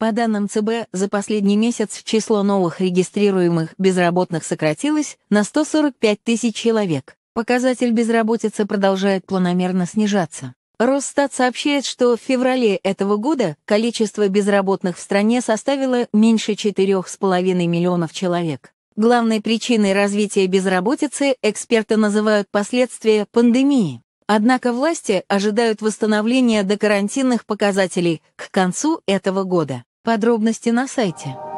По данным ЦБ, за последний месяц число новых регистрируемых безработных сократилось на 145 тысяч человек. Показатель безработицы продолжает планомерно снижаться. Росстат сообщает, что в феврале этого года количество безработных в стране составило меньше 4,5 миллионов человек. Главной причиной развития безработицы эксперты называют последствия пандемии. Однако власти ожидают восстановления до карантинных показателей к концу этого года. Подробности на сайте.